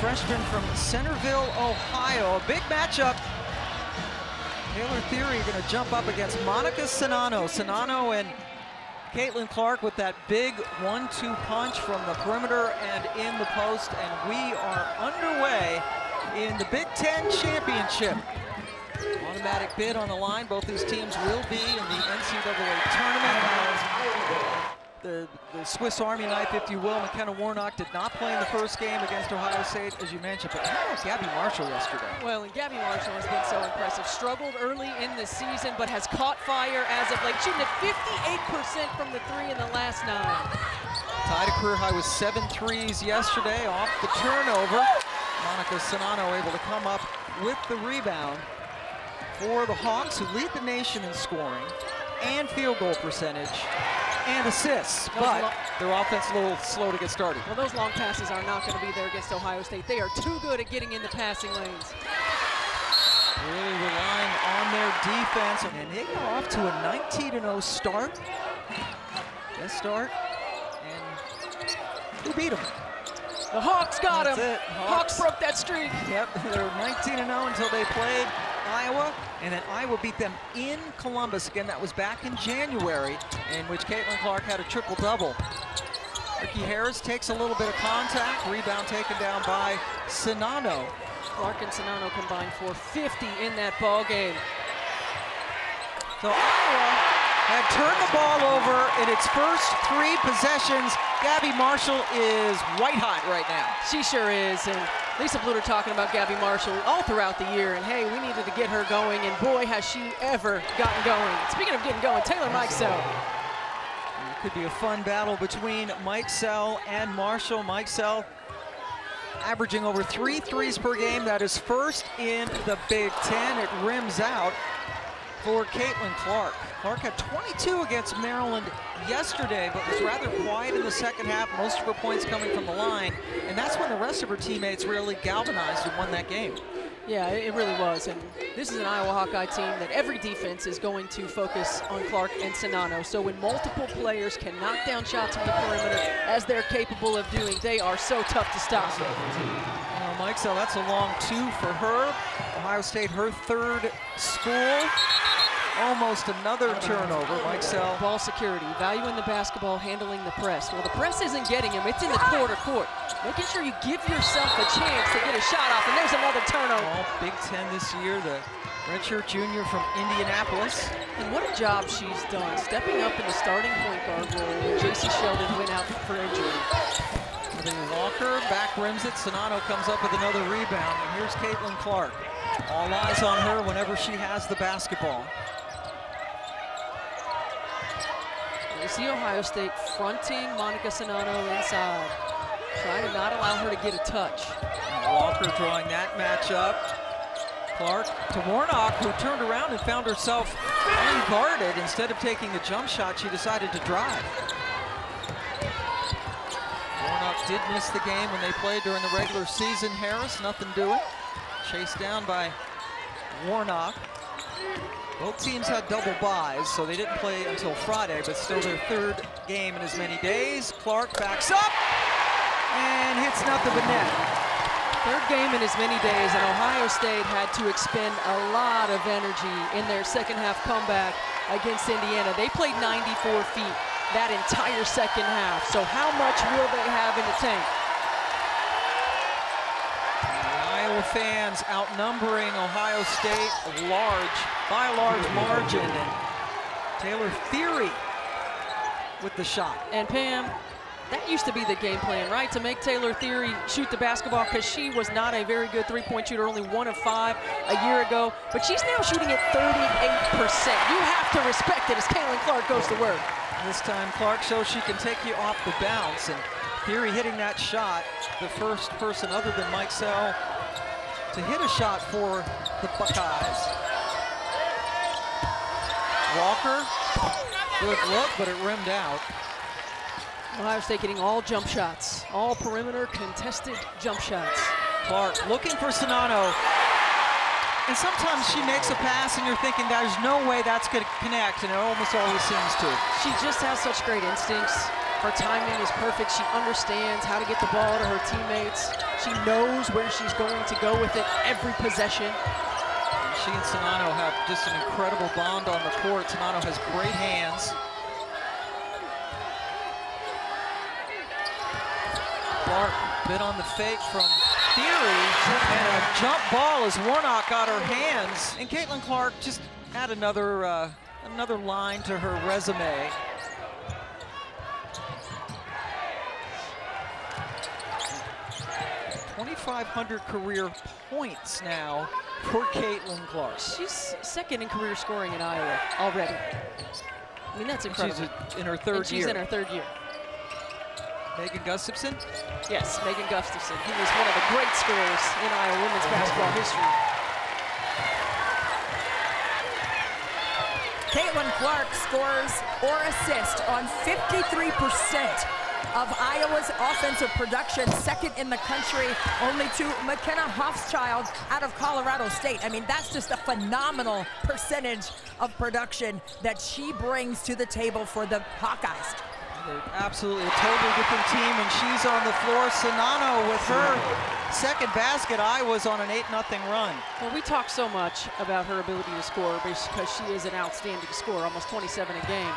freshman from Centerville, Ohio. A big matchup. Taylor Thierry going to jump up against Monika Czinano. Czinano and Caitlin Clark with that big one-two punch from the perimeter and in the post. And we are underway in the Big Ten Championship. Automatic bid on the line. Both these teams will be in the NCAA tournament. The, the Swiss Army knife, if you will, McKenna Warnock did not play in the first game against Ohio State, as you mentioned, but how was Gabbie Marshall yesterday? Well, and Gabbie Marshall has been so impressive. Struggled early in the season, but has caught fire as of late, shooting at 58% from the three in the last nine. Tied a career high with seven threes yesterday off the turnover. Monika Czinano able to come up with the rebound for the Hawks, who lead the nation in scoring and field goal percentage and assists, but their offense a little slow to get started. Well, those long passes are not going to be there against Ohio State. They are too good at getting in the passing lanes. Really relying on their defense, and they go off to a 19-0 start. Best start, and who beat them? The Hawks got That's him. it. Hawks. Hawks. broke that streak. Yep, they were 19-0 until they played Iowa, and then Iowa beat them in Columbus. Again, that was back in January, in which Caitlin Clark had a triple-double. Rikki Harris takes a little bit of contact, rebound taken down by Czinano. Clark and Czinano combined for 50 in that ball game. So Iowa had turned the ball over in its first three possessions. Gabbie Marshall is white hot right now. She sure is, and Lisa Bluder talking about Gabbie Marshall all throughout the year, and hey, we needed to get her going, and boy, has she ever gotten going. Speaking of getting going, Taylor Mikesell. It could be a fun battle between Mikesell and Marshall. Mikesell averaging over three threes per game. That is first in the Big Ten. It rims out for Caitlin Clark. Clark had 22 against Maryland yesterday, but was rather quiet in the second half, most of her points coming from the line, and that's when the rest of her teammates really galvanized and won that game. Yeah, it really was, and this is an Iowa Hawkeye team that every defense is going to focus on Clark and Czinano. So when multiple players can knock down shots from the perimeter, as they're capable of doing, they are so tough to stop. Well, so that's a long two for her. Ohio State, her third school. Almost another turnover. Mikesell. Ball security, value in the basketball, handling the press. Well, the press isn't getting him. It's in the quarter court. Making sure you give yourself a chance to get a shot off, and there's another turnover. All Big Ten this year, the redshirt junior from Indianapolis. And what a job she's done, stepping up in the starting point guard role when Jacy Sheldon went out for injury. Walker back rims it. Czinano comes up with another rebound. And here's Caitlin Clark. All eyes on her whenever she has the basketball. You see Ohio State fronting Monika Czinano inside, trying to not allow her to get a touch. Walker drawing that matchup. Clark to Warnock, who turned around and found herself unguarded. Instead of taking a jump shot, she decided to drive. Warnock did miss the game when they played during the regular season. Harris, nothing doing. Chased down by Warnock. Both teams had double byes, so they didn't play until Friday, but still their third game in as many days. Clark backs up and hits nothing but net. Third game in as many days, and Ohio State had to expend a lot of energy in their second half comeback against Indiana. They played 94 feet that entire second half. So how much will they have in the tank? Iowa fans outnumbering Ohio State large, by a large margin. And Taylor Thierry with the shot. And Pam, that used to be the game plan, right? To make Taylor Thierry shoot the basketball because she was not a very good three-point shooter, only one of five a year ago. But she's now shooting at 38%. You have to respect it as Caitlin Clark goes to work. This time Clark shows she can take you off the bounce. And Thierry hitting that shot, the first person other than Mikesell to hit a shot for the Buckeyes. Walker, good look, but it rimmed out. Ohio State getting all jump shots, all perimeter contested jump shots. Clark looking for Czinano. And sometimes she makes a pass and you're thinking there's no way that's going to connect, and it almost always seems to. She just has such great instincts. Her timing is perfect. She understands how to get the ball to her teammates. She knows where she's going to go with it every possession. She and Czinano have just an incredible bond on the court. Czinano has great hands. Clark bit on the fake from Thierry, and a jump ball as Warnock got her hands. And Caitlin Clark just add another uh, another line to her resume. Twenty-five hundred career points now for Caitlin Clark. She's second in career scoring in Iowa already. I mean, that's incredible. She's in her third and she's year. in her third year. Megan Gustafson. Yes, Megan Gustafson, who was one of the great scorers in Iowa women's basketball history. Caitlin Clark scores or assists on 53% of Iowa's offensive production, second in the country, only to McKenna Hofschild out of Colorado State. I mean, that's just a phenomenal percentage of production that she brings to the table for the Hawkeyes. They're absolutely a totally different team, and she's on the floor. Czinano with her second basket. Iowa's on an 8-0 run. Well, we talk so much about her ability to score because she is an outstanding scorer, almost 27 a game.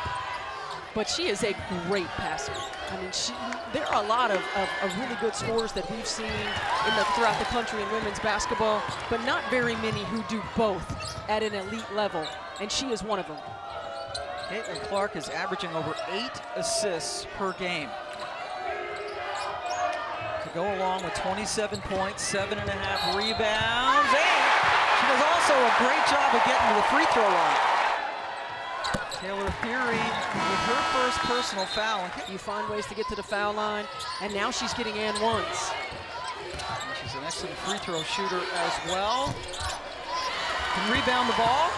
But she is a great passer. I mean, she, there are a lot of, of, of really good scorers that we've seen in the, throughout the country in women's basketball, but not very many who do both at an elite level, and she is one of them. Caitlin Clark is averaging over eight assists per game. To go along with 27 points, seven and a half rebounds, and she does also a great job of getting to the free throw line. Taylor Thierry with her first personal foul. You find ways to get to the foul line, and now she's getting and ones. She's an excellent free throw shooter as well. Can rebound the ball.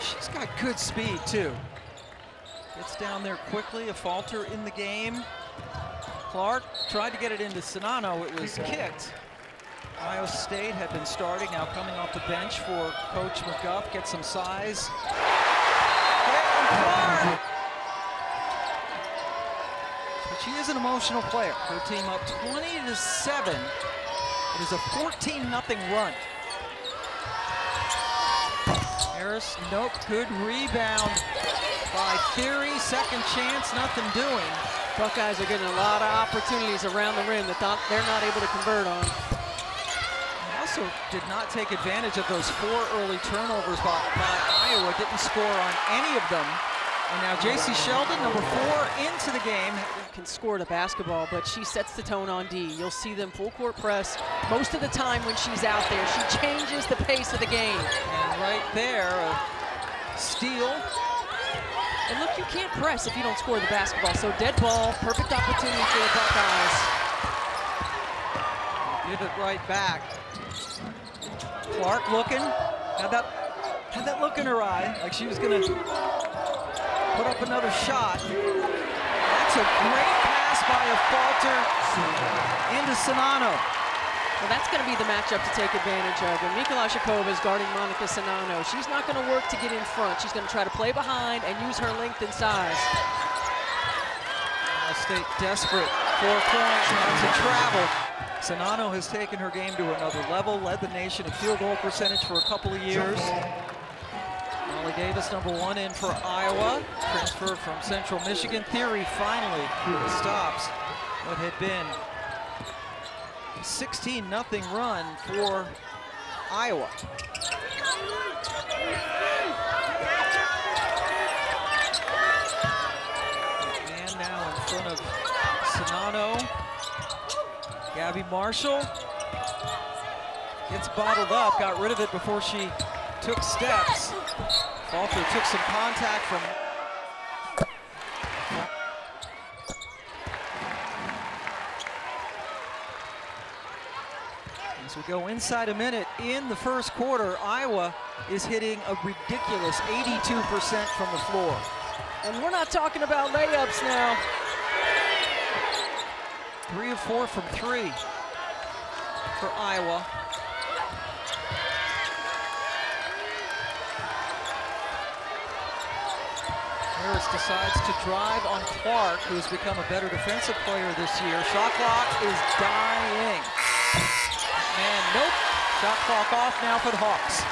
She's got good speed too. Gets down there quickly, Affolter in the game. Clark tried to get it into Czinano, it was kicked. Ohio State had been starting, now coming off the bench for Coach McGuff, get some size. Clark! But she is an emotional player. Her team up 20 to 7. It is a 14 0 run. Harris, nope, good rebound by Thierry. Second chance, nothing doing. Buckeyes are getting a lot of opportunities around the rim that they're not able to convert on. They also did not take advantage of those four early turnovers by, by Iowa. Didn't score on any of them. And now Jacy Sheldon, number four, into the game. Can score the basketball, but she sets the tone on D. You'll see them full court press most of the time when she's out there. She changes the pace of the game. And right there, a steal. And look, you can't press if you don't score the basketball. So dead ball, perfect opportunity for the Buckeyes. Give it right back. Clark looking, had that, had that look in her eye, like she was gonna put up another shot. That's a great pass by a falter into Czinano. Well, that's going to be the matchup to take advantage of. When Mikulasikova is guarding Monika Czinano, she's not going to work to get in front. She's going to try to play behind and use her length and size. Ohio State desperate. Four points, to travel. Czinano has taken her game to another level, led the nation in field goal percentage for a couple of years. Molly Davis, number one in for Iowa. Transfer from Central Michigan. Thierry finally stops what had been 16 nothing run for Iowa. And now in front of Czinano. Gabbie Marshall gets bottled up, got rid of it before she took steps. Affolter took some contact from As we go inside a minute in the first quarter, Iowa is hitting a ridiculous 82% from the floor. And we're not talking about layups now. Three of four from three for Iowa. Harris decides to drive on Clark, who's become a better defensive player this year. Shot clock is dying. And nope, shot clock off now for the Hawks.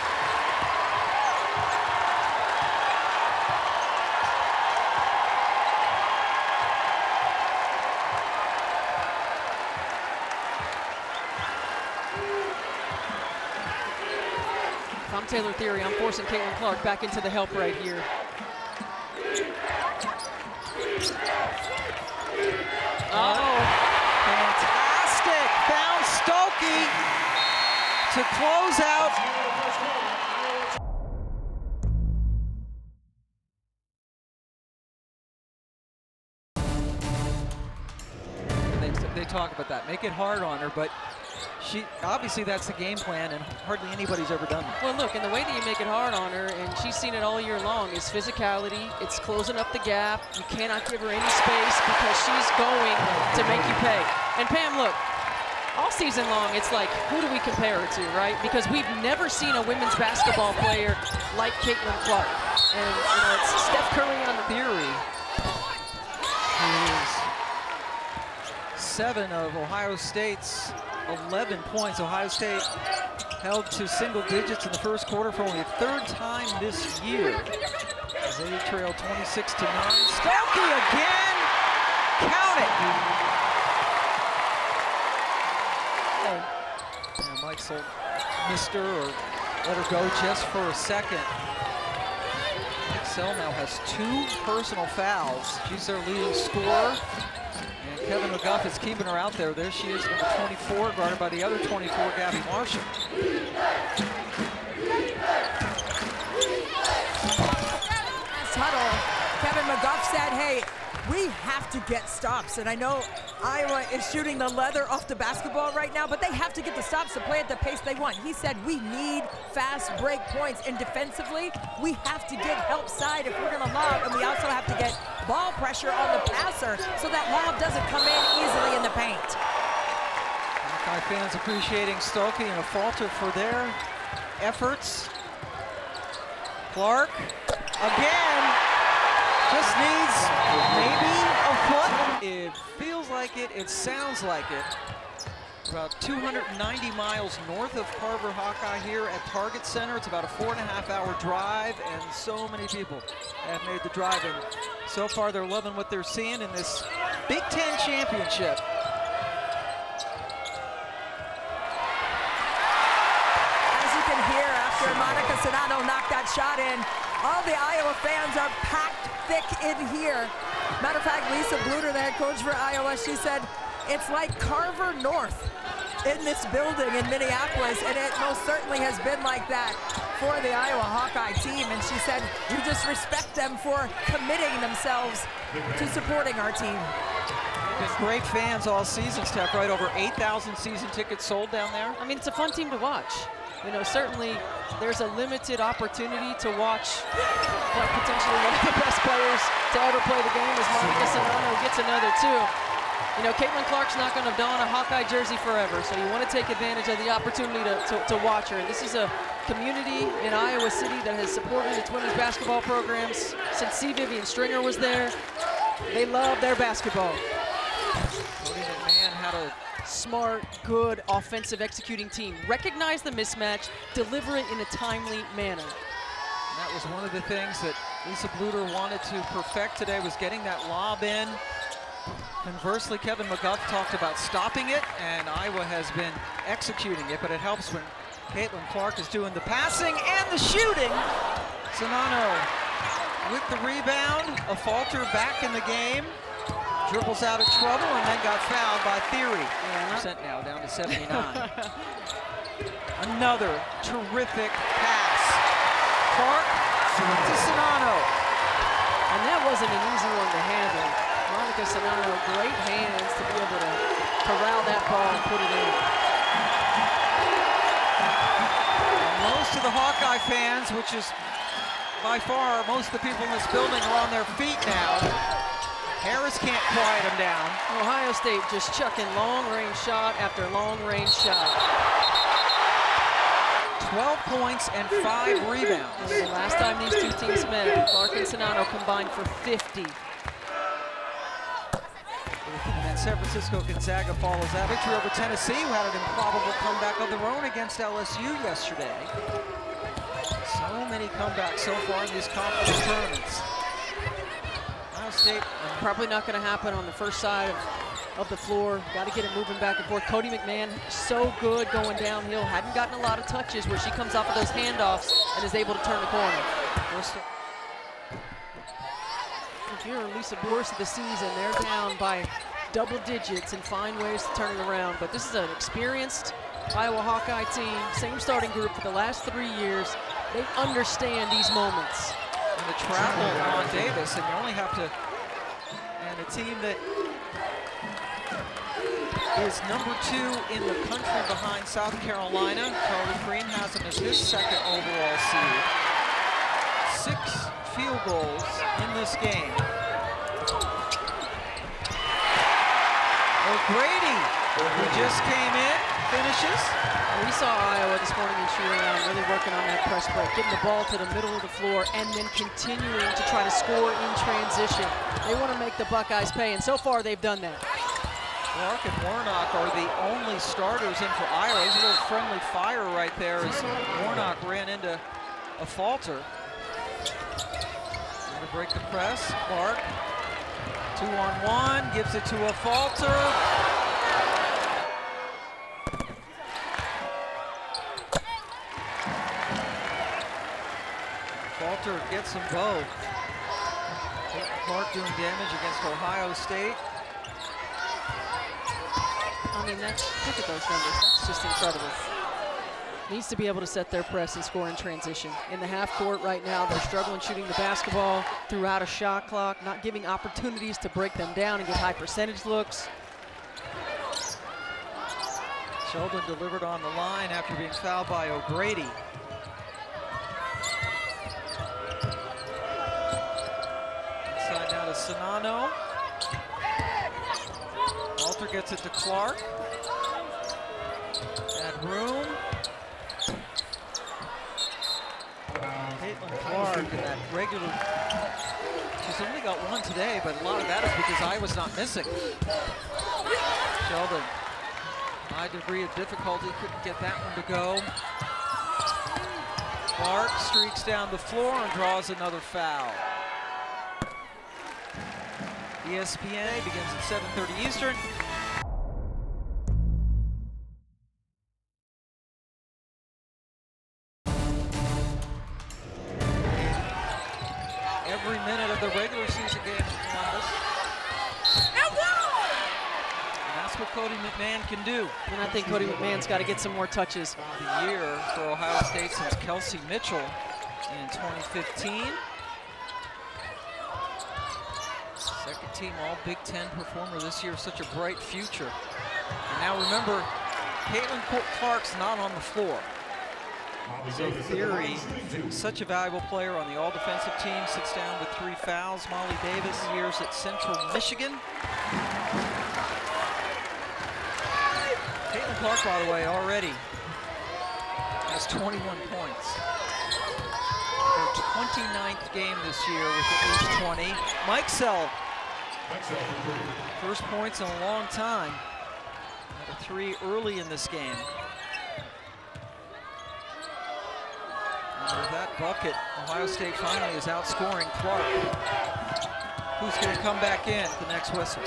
Taylor Thierry. I'm forcing Caitlin Clark back into the help right here. Uh-oh. Fantastic. Found Stuelke to close out. They talk about that. Make it hard on her, but she obviously that's the game plan, and hardly anybody's ever done that. Well, look, and the way that you make it hard on her, and she's seen it all year long, is physicality. It's closing up the gap. You cannot give her any space because she's going to make you pay. And Pam, look, all season long, it's like, who do we compare her to, right? Because we've never seen a women's basketball player like Caitlin Clark. And, you know, it's Steph Curry on the Thierry is seven of Ohio State's 11 points. Ohio State held to single digits in the first quarter for only a third time this year. As they trail 26 to 9. Stuelke again! Count it! Yeah, Mikesell missed her or let her go just for a second. Now has two personal fouls. She's their leading scorer. Kevin McGuff is keeping her out there. There she is, number 24, guarded by the other 24, Gabbie Marshall. huddle, Kevin McGuff said, hey, we have to get stops. And I know Iowa is shooting the leather off the basketball right now, but they have to get the stops to play at the pace they want. He said, we need fast break points. And defensively, we have to get help side if we're going to lob. And we also have to get ball pressure on the passer so that lob doesn't come in easily in the paint. Hawkeye fans appreciating Stuelke and Affolter for their efforts. Clark again just needs maybe a foot. It feels like it, it sounds like it. About 290 miles north of Carver Hawkeye here at Target Center. It's about a four and a half hour drive and so many people have made the drive and so far they're loving what they're seeing in this Big Ten championship. As you can hear after Monika Czinano knocked that shot in, all the Iowa fans are packed thick in here. Matter of fact, Lisa Bluder, the head coach for Iowa, she said, it's like Carver North in this building in Minneapolis, and it most certainly has been like that for the Iowa Hawkeye team. And she said, we just respect them for committing themselves to supporting our team. Been great fans all season, Steph, right? Over 8,000 season tickets sold down there. I mean, it's a fun team to watch. You know, certainly there's a limited opportunity to watch what potentially one of the best players to ever play the game as Monika Czinano gets another two. You know, Caitlin Clark's not going to don a Hawkeye jersey forever, so you want to take advantage of the opportunity to, to, to watch her. And this is a community in Iowa City that has supported its women's basketball programs since C. Vivian Stringer was there. They love their basketball. Cotie McMahon had a smart, good, offensive executing team. Recognize the mismatch, deliver it in a timely manner. And that was one of the things that Lisa Bluder wanted to perfect today was getting that lob in. Conversely, Kevin McGuff talked about stopping it, and Iowa has been executing it, but it helps when Caitlin Clark is doing the passing and the shooting. Czinano with the rebound, Affolter back in the game, dribbles out of trouble, and then got fouled by Thierry. Yeah. Percent now, down to 79. Another terrific pass. Clark to Czinano. And that wasn't an easy one to handle. Monika Czinano, great hands to be able to corral that ball and put it in. Most of the Hawkeye fans, which is by far most of the people in this building are on their feet now. Harris can't quiet them down. Ohio State just chucking long range shot after long range shot. 12 points and five rebounds. The last time these two teams met, Clark and Czinano combined for 50. San Francisco Gonzaga follows that victory over Tennessee, who had an improbable comeback of their own against LSU yesterday. So many comebacks so far in these conference tournaments. Ohio State Probably not going to happen on the first side of, of the floor. Got to get it moving back and forth. Cotie McMahon, so good going downhill. Hadn't gotten a lot of touches where she comes off of those handoffs and is able to turn the corner. If you're Lisa Boris of the season, they're down by double digits and find ways to turn it around. But this is an experienced Iowa Hawkeye team, same starting group for the last three years. They understand these moments. and the travel on Davis, and you only have to, and a team that is number two in the country behind South Carolina. Charlie Creme has them as his second overall seed. Six field goals in this game. O'Grady, who just came in, finishes. We saw Iowa this morning in shoot around, really working on that press break, getting the ball to the middle of the floor, and then continuing to try to score in transition. They want to make the Buckeyes pay, and so far they've done that. Clark and Warnock are the only starters in for Iowa. There's a little friendly fire right there as Warnock ran into Affolter. Going to break the press. Clark, two on one, gives it to a falter. Affolter gets them both. Clark doing damage against Ohio State. I mean, that's, look at those numbers. That's just incredible. Needs to be able to set their press and score in transition. In the half court right now, they're struggling shooting the basketball throughout a shot clock, not giving opportunities to break them down and get high percentage looks. Sheldon delivered on the line after being fouled by O'Grady. Inside now to Czinano. Walter gets it to Clark. Add room. In that regular. She's only got one today, but a lot of that is because Iowa's not missing. Sheldon High degree of difficulty, couldn't get that one to go. Clark streaks down the floor and draws another foul. ESPN begins at 7.30 Eastern. Think Cotie McMahon's got to get some more touches. the year for Ohio State since Kelsey Mitchell in 2015. Second team All Big Ten performer this year, such a bright future. And now remember, Caitlin Clark's not on the floor. So Thierry, such a valuable player on the all-defensive team, sits down with three fouls. Molly Davis years at Central Michigan. Caitlin Clark, by the way, already has 21 points. Her 29th game this year with at least 20. Mikesell, first points in a long time. Had a three early in this game. And with that bucket, Ohio State finally is outscoring Clark. Who's going to come back in at the next whistle?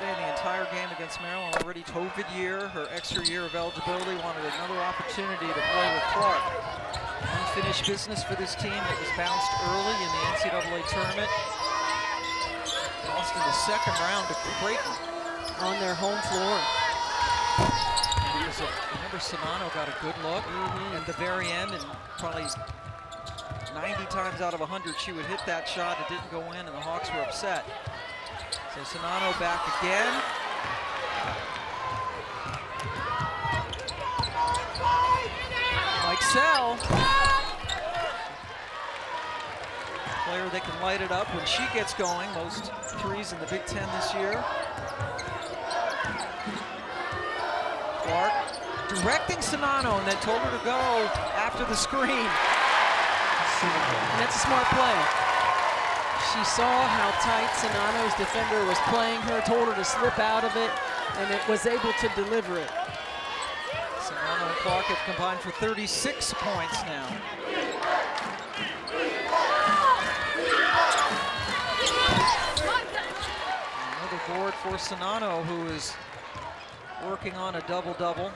in the entire game against Maryland. Already COVID year, her extra year of eligibility, wanted another opportunity to play with Clark. Unfinished business for this team that was bounced early in the NCAA tournament. Lost in the second round to Creighton. on their home floor. It a, remember Czinano got a good look mm-hmm. at the very end and probably 90 times out of 100 she would hit that shot. It didn't go in and the Hawks were upset. So Czinano back again. Purcell. Player that can light it up when she gets going. Most threes in the Big Ten this year. Clark directing Czinano and then told her to go after the screen. And that's a smart play. She saw how tight Czinano's defender was playing her, told her to slip out of it, and it was able to deliver it. Clark have combined for 36 points now. Another board for Czinano, who is working on a double-double.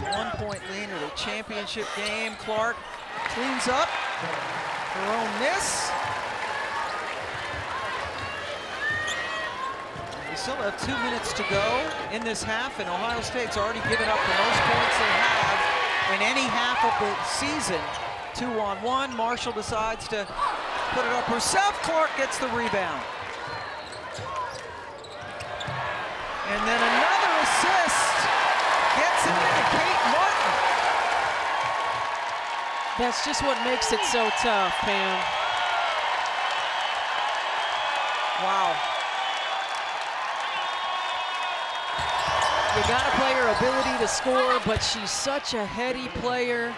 One point lead in a championship game. Clark cleans up her own miss. Still have two minutes to go in this half, and Ohio State's already given up the most points they have in any half of the season. Two on one. Marshall decides to put it up herself. Clark gets the rebound. And then another assist gets it into Kate Martin. That's just what makes it so tough, Pam. You gotta play her ability to score, but she's such a heady player,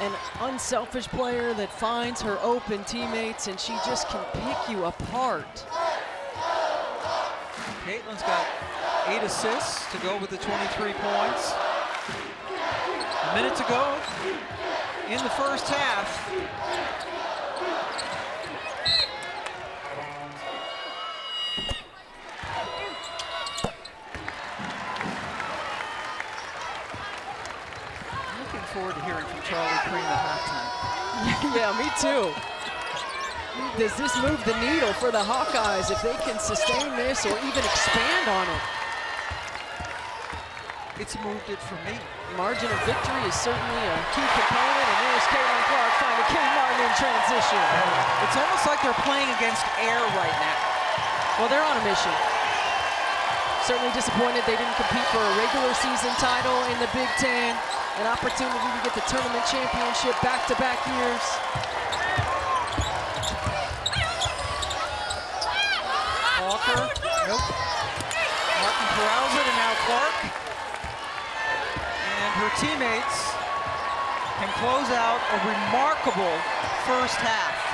an unselfish player that finds her open teammates, and she just can pick you apart. Caitlin's got eight assists to go with the 23 points. A minute to go in the first half. Charlie Creme at halftime. yeah, me too. Does this move the needle for the Hawkeyes if they can sustain this or even expand on it? It's moved it for me. Margin of victory is certainly a key component, and there's Caitlin Clark finding Kate Martin in transition. It's almost like they're playing against air right now. Well, they're on a mission. Certainly disappointed they didn't compete for a regular season title in the Big Ten. An opportunity to get the tournament championship back-to-back -back years. Walker, nope. Martin corrals and now Clark. And her teammates can close out a remarkable first half.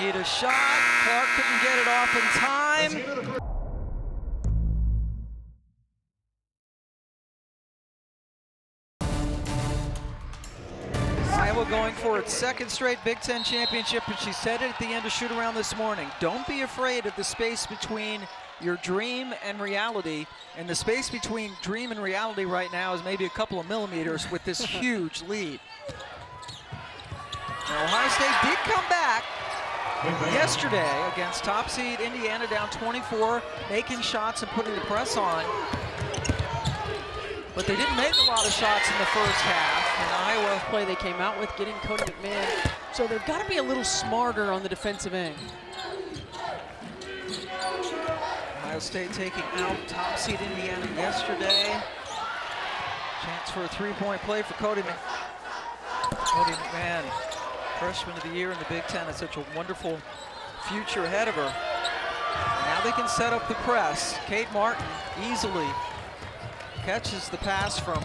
Need a shot. Clark couldn't get it off in time. Iowa going for its second straight Big Ten championship, and she said it at the end of shoot around this morning. Don't be afraid of the space between your dream and reality. And the space between dream and reality right now is maybe a couple of millimeters with this huge lead. Now, Ohio State did come back yesterday against top seed Indiana down 24, making shots and putting the press on. But they didn't make a lot of shots in the first half. And Iowa play they came out with, getting Cotie McMahon. So they've got to be a little smarter on the defensive end. Ohio State taking out top seed Indiana yesterday. Chance for a three-point play for Cotie Mc Cotie McMahon, freshman of the year in the Big Ten, has such a wonderful future ahead of her. Now they can set up the press. Kate Martin easily catches the pass from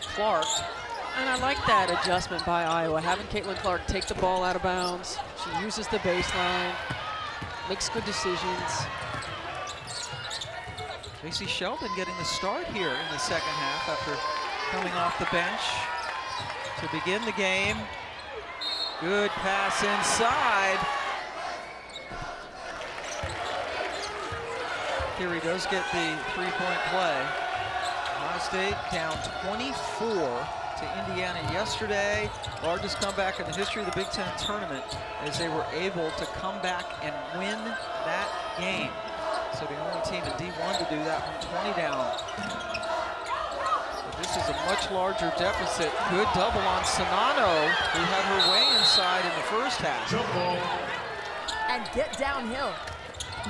Clark. And I like that adjustment by Iowa, having Caitlin Clark take the ball out of bounds. She uses the baseline, makes good decisions. Jacy Sheldon getting the start here in the second half after coming off the bench to begin the game. Good pass inside. Here he does get the three-point play. Ohio State down 24 to Indiana yesterday. Largest comeback in the history of the Big Ten tournament as they were able to come back and win that game. So the only team in D1 to do that from 20 down. But this is a much larger deficit. Good double on Czinano, who had her way inside in the first half. And get downhill.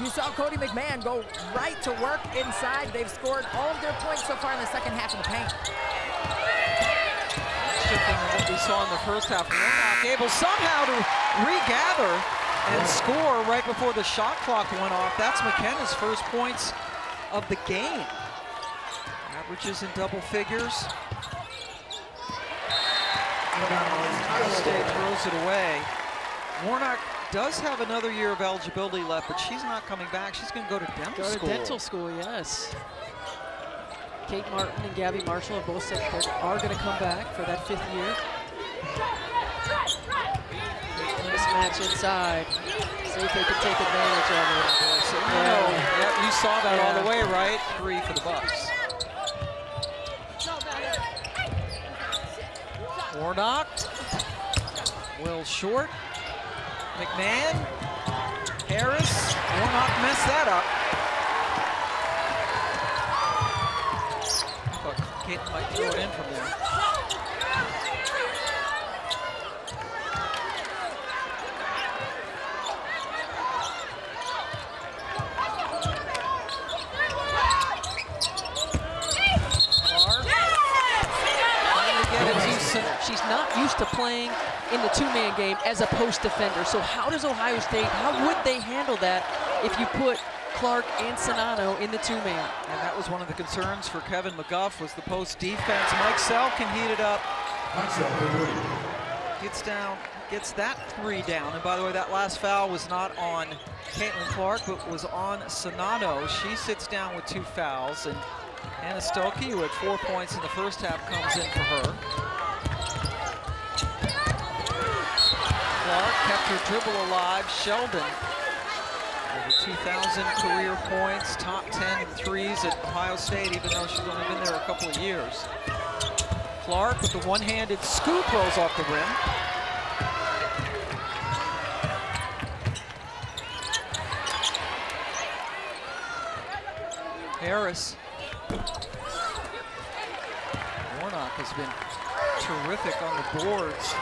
You saw Cotie McMahon go right to work inside. They've scored all of their points so far in the second half of the paint. Shifting than what we saw in the first half. Warnock able somehow to regather and score right before the shot clock went off. That's McKenna's first points of the game. Averages in double figures. Ohio State throws it away. Warnock does have another year of eligibility left, but she's not coming back. She's going to go to dental Go to school. dental school, yes. Kate Martin and Gabbie Marshall have both said they are going to come back for that fifth year. Mismatch inside. See if they can take advantage of it. So, you Yeah. know, yeah, you saw that all the way, right? Three for the Bucks. Warnock. Will Short. McMahon. Harris. Warnock messed that up. Thought might throw it in from there. Clark. Trying to get it to Sin- She's not used to playing in the two-man game as a post defender. So how does Ohio State, how would they handle that if you put Clark and Czinano in the two-man? And that was one of the concerns for Kevin McGuff was the post defense. Mikesell can heat it up. Gets down, gets that three down. And by the way, that last foul was not on Caitlin Clark, but was on Czinano. She sits down with two fouls. And Hannah Stuelke, who had four points in the first half, comes in for her. Clark her dribble alive. Sheldon over 2,000 career points, top 10 threes at Ohio State, even though she's only been there a couple of years. Clark with the one-handed scoop rolls off the rim. Harris. Warnock has been terrific on the boards.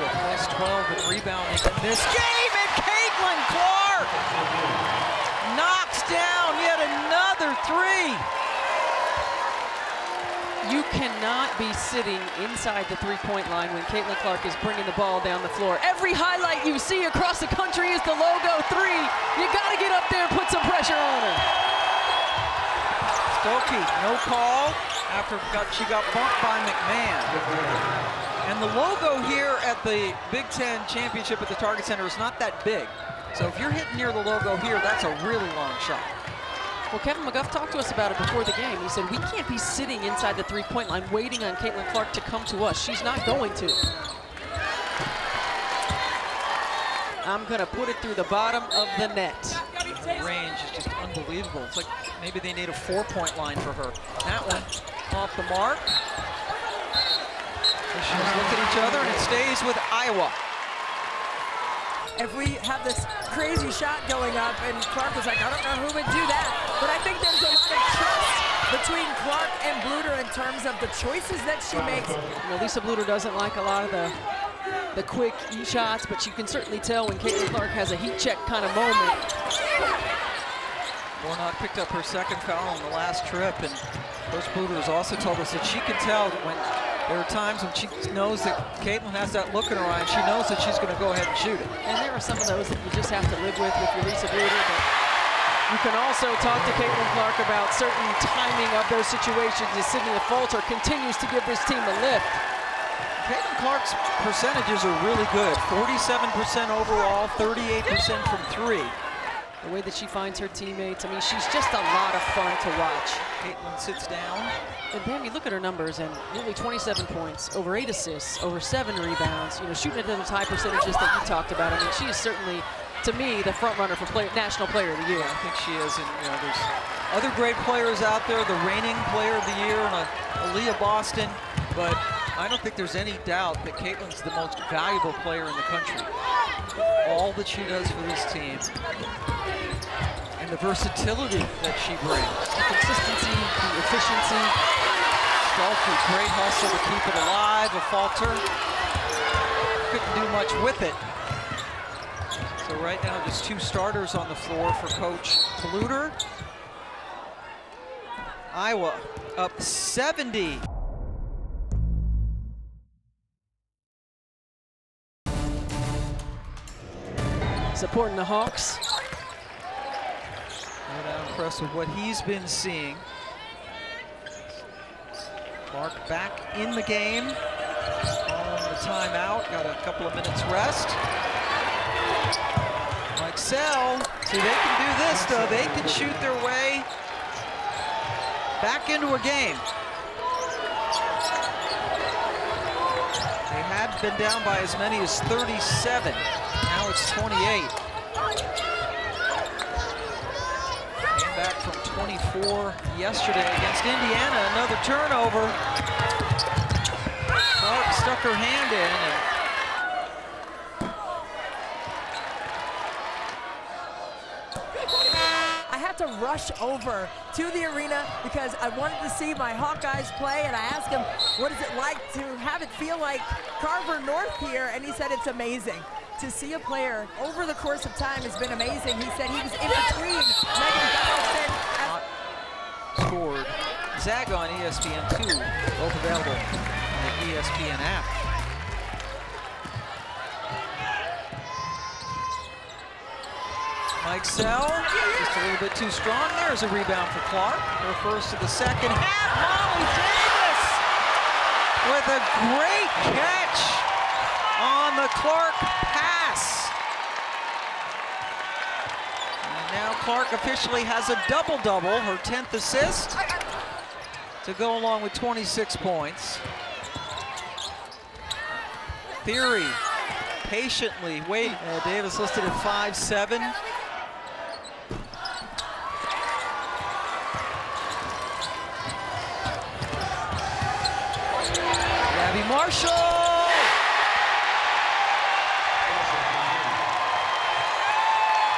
Iowa plus 12 in rebounding in this game, and Caitlin Clark knocks down yet another three. You cannot be sitting inside the three-point line when Caitlin Clark is bringing the ball down the floor. Every highlight you see across the country is the logo three. You got to get up there and put some pressure on her. Stuelke, no call after got, she got bumped by McMahon. And the logo here at the Big Ten Championship at the Target Center is not that big. So if you're hitting near the logo here, that's a really long shot. Well, Kevin McGuff talked to us about it before the game. He said, we can't be sitting inside the three-point line waiting on Caitlin Clark to come to us. She's not going to. I'm going to put it through the bottom of the net. range is just unbelievable. It's like maybe they need a four-point line for her. That one off the mark. Officials look at each other, and it stays with Iowa. if we have this crazy shot going up and Clark was like, I don't know who would do that. But I think there's a lot of trust between Clark and Bluder in terms of the choices that she makes. You know, Lisa Bluder doesn't like a lot of the the quick shots, but you can certainly tell when Caitlin Clark has a heat check kind of moment. Warnock picked up her second foul on the last trip, and Coach Bluder has also told us that she can tell that when there are times when she knows that Caitlin has that look in her eye, and she knows that she's going to go ahead and shoot it. And there are some of those that you just have to live with with your Lisa Bluder, but you can also talk to Caitlin Clark about certain timing of those situations as Sydney Affolter continues to give this team a lift. Caitlin Clark's percentages are really good. 47% overall, 38% from three. The way that she finds her teammates, I mean, she's just a lot of fun to watch. Caitlin sits down. And you look at her numbers and nearly 27 points, over eight assists, over seven rebounds, you know, shooting at those high percentages that you talked about. I mean, she is certainly, to me, the front runner for play, National Player of the Year. I think she is. And, you know, there's other great players out there, the reigning player of the year, and uh, Aaliyah Boston. But I don't think there's any doubt that Caitlin's the most valuable player in the country. All that she does for this team. And the versatility that she brings. The consistency, the efficiency. Stuelke, great hustle to keep it alive. Affolter. Couldn't do much with it. So right now, just two starters on the floor for Coach Bluder. Iowa up 70 supporting the Hawks. No doubt impressed with what he's been seeing. Clark back in the game. Following the timeout, got a couple of minutes rest. Mikesell, see they can do this though. They can shoot their way back into a game. They had been down by as many as 37. It's 28. Came back from 24 yesterday against Indiana. Another turnover. Clark stuck her hand in. And I had to rush over to the arena because I wanted to see my Hawkeyes play, and I asked him, what is it like to have it feel like Carver North here? And he said it's amazing. To see a player over the course of time has been amazing. He said he was in between Megan Donaldson scored. Zaga on E ESPN2, both available on the ESPN app. Mikesell, just a little bit too strong. There's a rebound for Clark. Her first of the second half. Molly Davis with a great catch on the Clark Clark officially has a double-double, her 10th assist, to go along with 26 points. Thierry patiently wait. Uh, Davis listed at 5'7". Gabbie Marshall!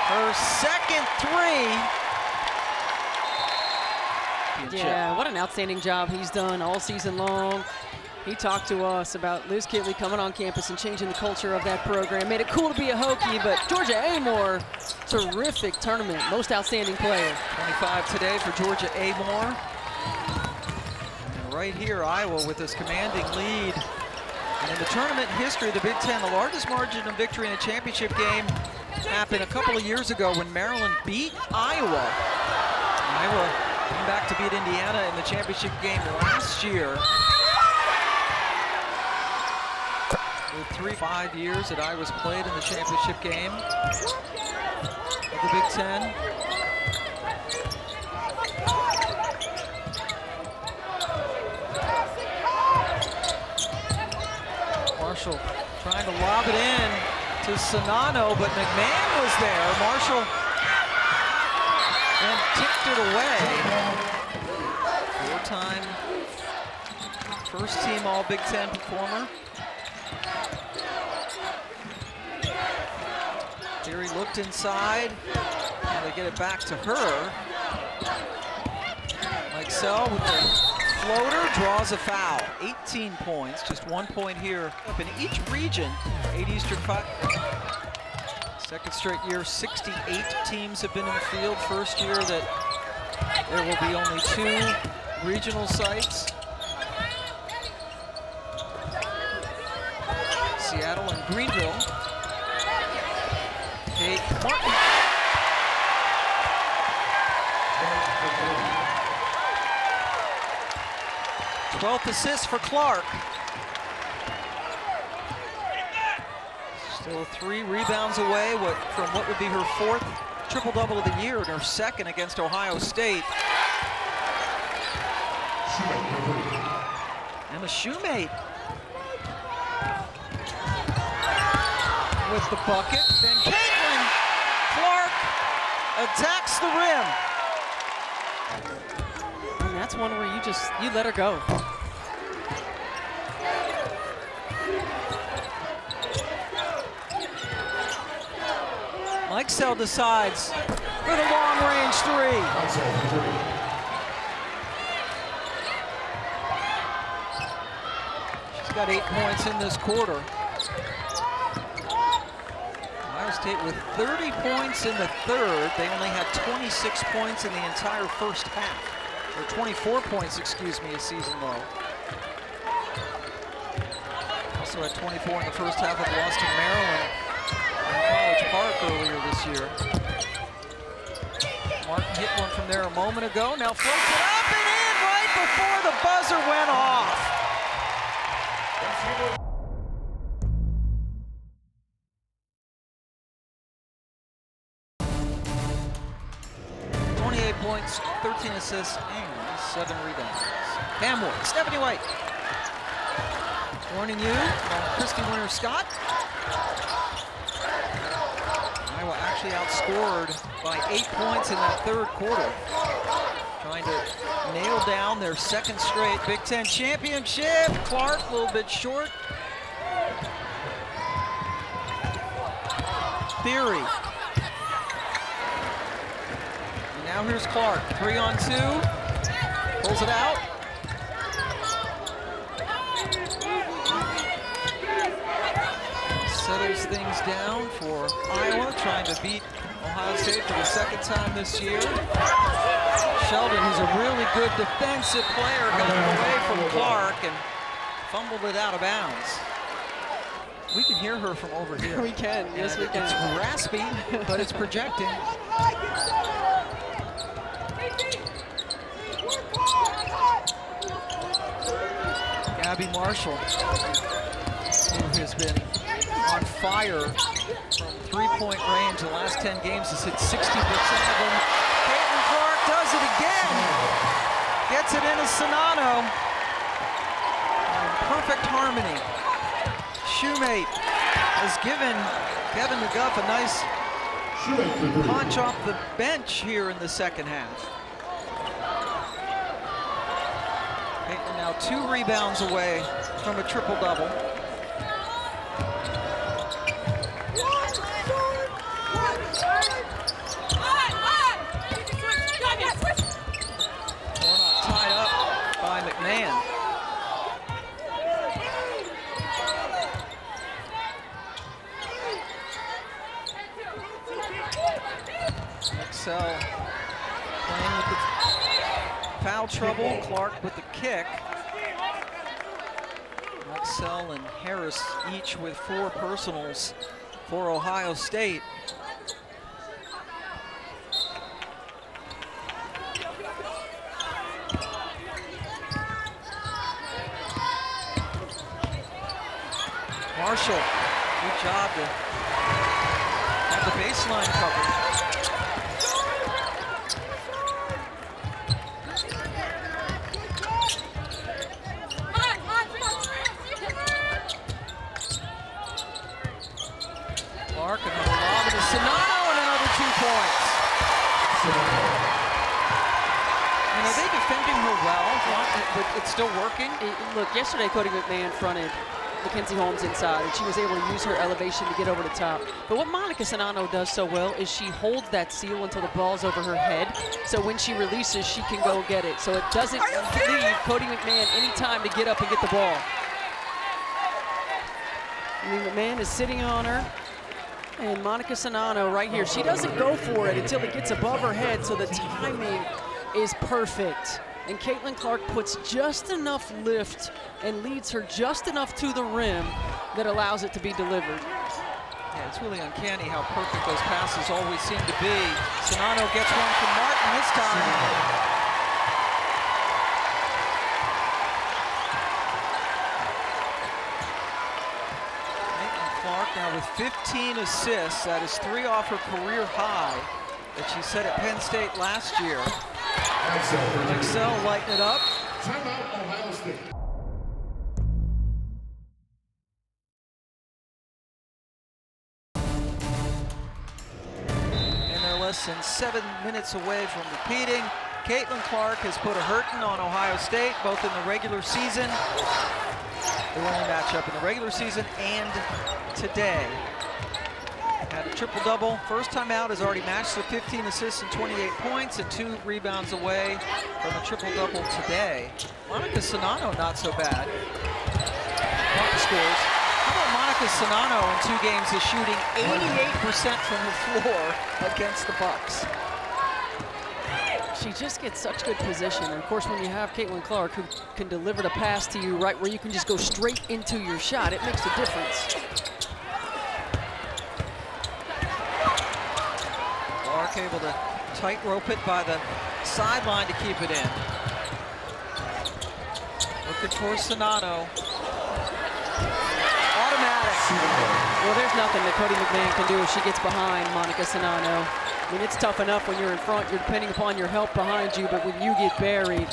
Her second three. Yeah, what an outstanding job he's done all season long. He talked to us about Liz Kitley coming on campus and changing the culture of that program. Made it cool to be a Hokie, but Georgia Amoore, terrific tournament, most outstanding player. 25 today for Georgia Amoore. And right here, Iowa with this commanding lead. And in the tournament history the Big Ten, the largest margin of victory in a championship game happened a couple of years ago when Maryland beat Iowa. Iowa back to beat Indiana in the championship game last year. The three, five years that I was played in the championship game of the Big Ten. Marshall trying to lob it in to Czinano, but McMahon was there. Marshall and tipped it away. Four-time first team All Big Ten performer. Thierry looked inside. Now they get it back to her. Mikesell with the floater draws a foul. 18 points, just one point here. Up in each region, 8 Eastern 5. Second straight year, 68 teams have been in the field. First year that there will be only two regional sites. Seattle and Greenville. Kate Martin. Twelfth assist for Clark. Still three rebounds away from what would be her fourth triple-double of the year and her second against Ohio State. Emma Shumate with the bucket. Then Caitlin Clark attacks the rim. And that's one where you just, you let her go. Sell decides for the long-range three. She's got eight points in this quarter. Ohio State with 30 points in the third. They only had 26 points in the entire first half. Or 24 points, excuse me, a season low. Also had 24 in the first half of loss to Maryland Park earlier this year. Martin hit one from there a moment ago. Now floats it up and in right before the buzzer went off. Points, 13 assists, and seven rebounds. Cam Ward, Stephanie White. Joining you, Christy Winter Scott. Iowa actually outscored by eight points in that third quarter. Trying to nail down their second straight Big Ten championship. Clark a little bit short. Thierry. And now here's Clark, three on two. Pulls it out. Settles things down for Iowa, trying to beat Ohio State for the second time this year. Sheldon, who's a really good defensive player, got away from Clark and fumbled it out of bounds. We can hear her from over here. we can, yes we can. It's raspy, but it's projecting. Gabbie Marshall, who has been fire from three-point range the last 10 games, has hit 60% of them. Caitlin Clark does it again. Gets it into Czinano. Perfect harmony. Shumate has given Kevin McGuff a nice punch off the bench here in the second half. Caitlin now two rebounds away from a triple-double. tied up by McMahon. Excel playing with the foul trouble. Clark with the kick. Excel and Harris each with four personals for Ohio State. Marshall, good job to have the baseline covered. Clark, another lob into Czinano and another two points. And are they defending her well, but it's still working? It- look, yesterday Cotie McMahon fronted Mackenzie Holmes inside, and she was able to use her elevation to get over the top. But what Monika Czinano does so well is she holds that seal until the ball's over her head, so when she releases, she can go get it. So it doesn't leave Cotie McMahon any time to get up and get the ball. I mean, McMahon is sitting on her, and Monika Czinano right here, she doesn't go for it until it gets above her head, so the timing is perfect. And Caitlin Clark puts just enough lift and leads her just enough to the rim that allows it to be delivered. Yeah, it's really uncanny how perfect those passes always seem to be. Czinano gets one from Martin this time. Clark now with 15 assists. That is three off her career high that she set at Penn State last year. Excel lighting it up. Timeout, Ohio State. and they're less than seven minutes away from repeating. Caitlin Clark has put a hurting on Ohio State, both in the regular season, the only matchup in the regular season, and today. Triple-double. First time out has already matched the 15 assists and 28 points, and two rebounds away from a triple-double today. Monika Czinano not so bad. Mark scores. How about Monika Czinano in two games is shooting 88% from the floor against the Bucks. She just gets such good position. And of course, when you have Caitlin Clark who can deliver the pass to you right where you can just go straight into your shot, it makes a difference. Clark able to tightrope it by the sideline to keep it in. Looking for Czinano. Automatic. Well, there's nothing that Cotie McMahon can do if she gets behind Monika Czinano. I mean, it's tough enough when you're in front. You're depending upon your help behind you, but when you get buried,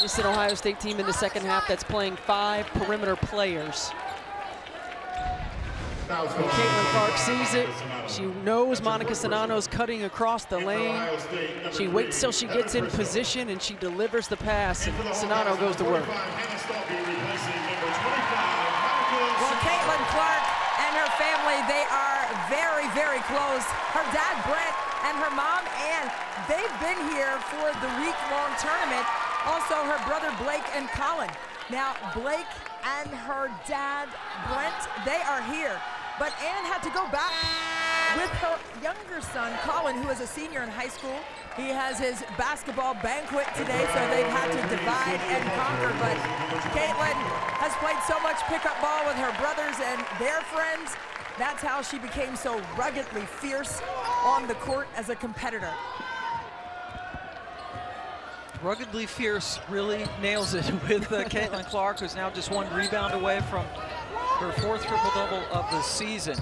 this is an Ohio State team in the second half that's playing five perimeter players. Caitlin Clark sees it. She knows Monika Czinano's cutting across the lane. She waits till she gets in position and she delivers the pass, and Czinano goes to work. Well, Caitlin Clark and her family, they are very, very close. Her dad, Brent, and her mom, Ann, they've been here for the week-long tournament. Also, her brother, Blake and Colin. Now, Blake and her dad, Brent, they are here. But Ann had to go back with her younger son, Colin, who is a senior in high school. He has his basketball banquet today, so they've had to divide and conquer. But Caitlin has played so much pickup ball with her brothers and their friends. That's how she became so ruggedly fierce on the court as a competitor. Ruggedly fierce really nails it with uh, Caitlin Clark, who's now just one rebound away from her fourth triple-double of the season.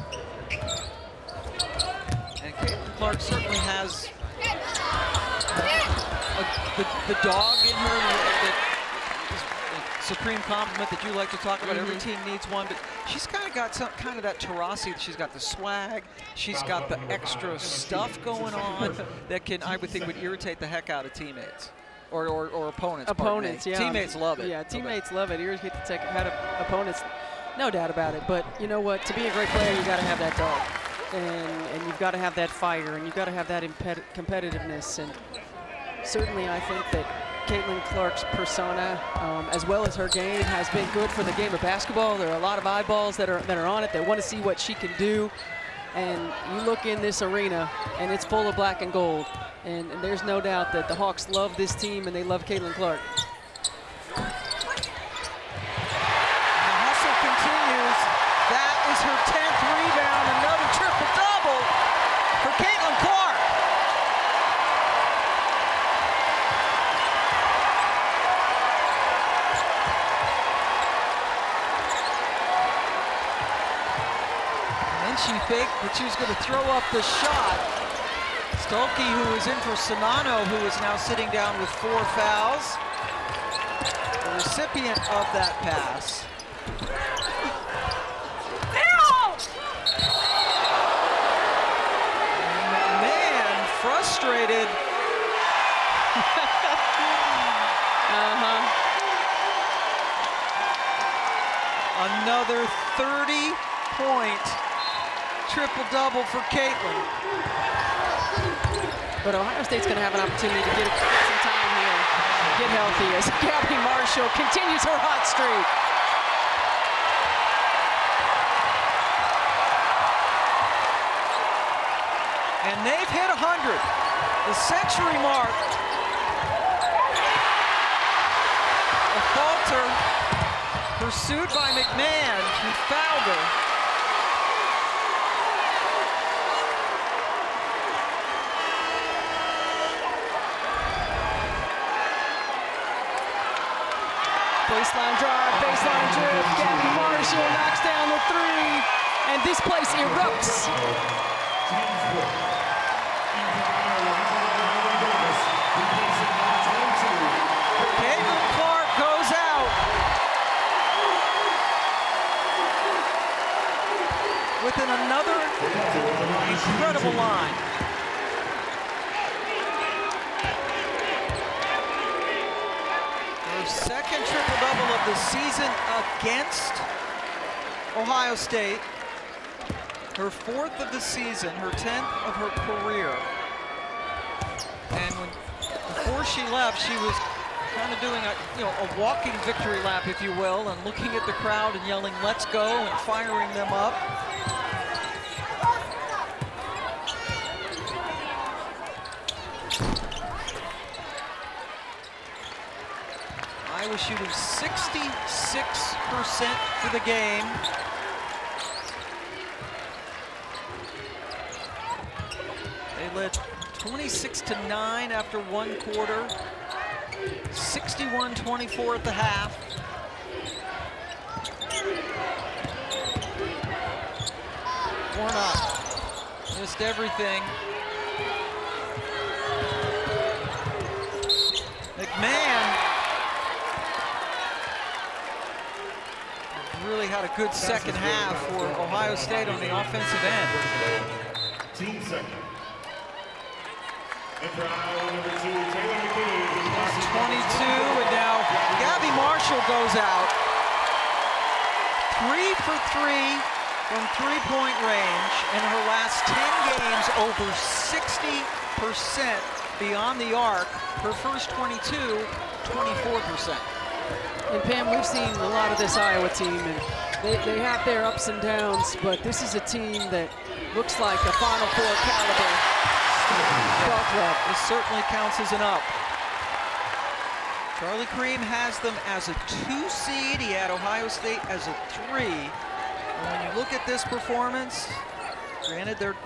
And Caitlin Clark certainly has uh, the, the dog in her that a supreme compliment that you like to talk about. Every team needs one, but she's kind of got some kind of that Taurasi. She's got the swag. She's got the extra stuff going on that can, I would think, would irritate the heck out of teammates. Or, or, or opponents. Opponents, yeah. Teammates love it. Yeah, teammates love it. Irritate the tech, had a, opponents, no doubt about it. But you know what? To be a great player, you got to have that dog, and and you've got to have that fire, and you've got to have that competitiveness. And certainly, I think that Caitlin Clark's persona, um, as well as her game, has been good for the game of basketball. There are a lot of eyeballs that are that are on it. They want to see what she can do. And you look in this arena, and it's full of black and gold. And, and there's no doubt that the Hawks love this team, and they love Caitlin Clark. The hustle continues. That is her 10th rebound. Another triple-double for Caitlin Clark. And then she faked that she was going to throw up the shot. Stuelke, who was in for Czinano, who is now sitting down with four fouls the recipient of that pass. Man, frustrated. Uh-huh. Another 30-point triple-double for Caitlin. But Ohio State's going to have an opportunity to get some time here, get healthy as Gabbie Marshall continues her hot streak. And they've hit 100, the century mark. A falter pursued by McMahon, who fouled her. Baseline drive, baseline drift. Gabbie Marshall knocks down the three, and this place erupts. Caitlin Clark goes out. Within another incredible line. Her second triple-double of the season against Ohio State. Her fourth of the season, her 10th of her career. And when before she left, she was kind of doing a, you know, a walking victory lap, if you will, and looking at the crowd and yelling, let's go, and firing them up. Shooting 66% for the game. They led 26 to 9 after one quarter. 61-24 at the half. Warnock missed everything. McMahon really had a good second half for Ohio State on the offensive end. Team second. And for Iowa, number two, Taylor McKinney. 22, and now Gabbie Marshall goes out. Three for three from three-point range in her last 10 games, over 60% beyond the arc. Her first 22, 24%. And Pam, we've seen a lot of this Iowa team, and they, they have their ups and downs, but this is a team that looks like a Final Four caliber. This certainly counts as an up. Charlie Creme has them as a two seed. He had Ohio State as a three. And when you look at this performance, granted they're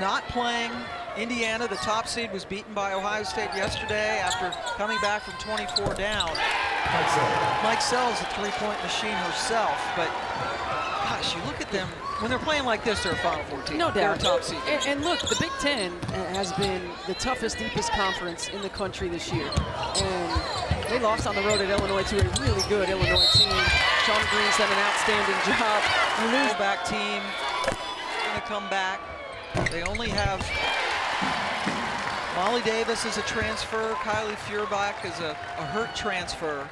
not playing Indiana. The top seed was beaten by Ohio State yesterday after coming back from 24 down. Mikesell's a three-point machine herself, but gosh, you look at them, when they're playing like this, they're a Final Four team. No They're a top seed. And, and look, the Big Ten has been the toughest, deepest conference in the country this year. And they lost on the road at Illinois to a really good Illinois team. Shauna Green's done an outstanding job. You lose back team, gonna come back. They only have Molly Davis is a transfer, Kylie Feuerbach is a, a hurt transfer.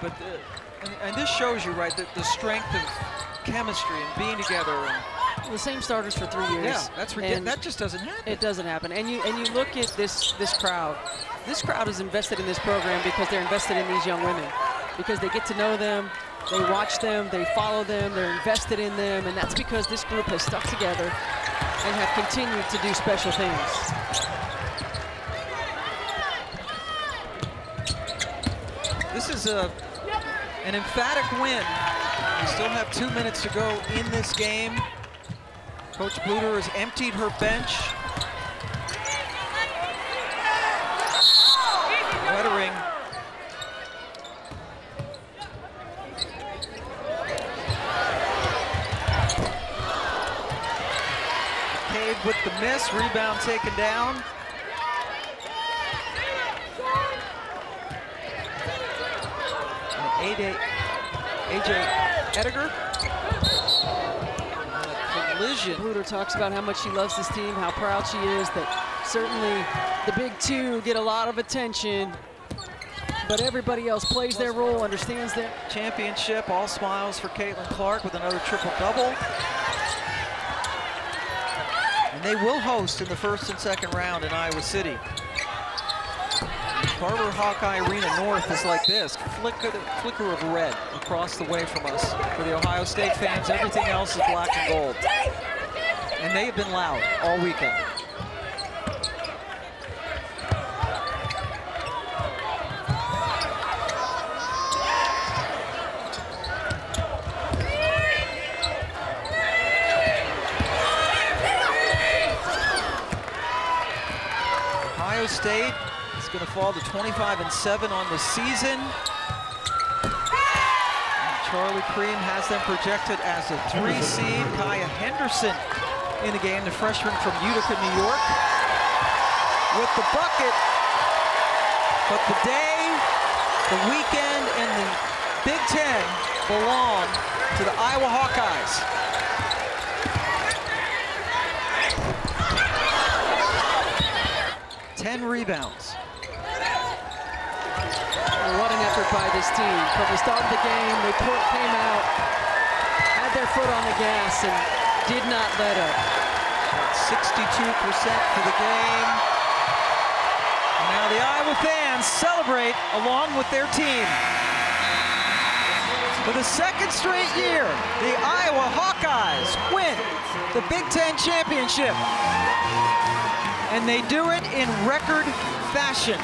But the, and, and this shows you, right, the, the strength of chemistry and being together. And, The same starters for three years. yeah, that's ridiculous. That just doesn't happen. It doesn't happen. And you and you look at this this crowd. This crowd is invested in this program because they're invested in these young women. Because they get to know them, they watch them, they follow them, they're invested in them, and that's because this group has stuck together and have continued to do special things. This a an emphatic win. We still have two minutes to go in this game. Coach Bluder has emptied her bench. Wettering. McCabe with the miss, rebound taken down. AJ, AJ Ediger. Collision. Bluder talks about how much she loves this team, how proud she is that certainly the big two get a lot of attention, but everybody else plays their role, understands their championship. All smiles for Caitlin Clark with another triple-double. And they will host in the first and second round in Iowa City. Carver Hawkeye Arena North is like this, flicker, flicker of red across the way from us. For the Ohio State fans, everything else is black and gold. And they have been loud all weekend. Ohio State going to fall to 25 and 7 on the season. And Charlie Creme has them projected as a three seed. Kaya Henderson in the game, the freshman from Utica, New York, with the bucket. But the day, the weekend, and the Big Ten belong to the Iowa Hawkeyes. Ten rebounds. What an effort by this team. From the start of the game, they came out, had their foot on the gas, and did not let up. 62% for the game. And now the Iowa fans celebrate along with their team. For the second straight year, the Iowa Hawkeyes win the Big Ten Championship. And they do it in record fashion.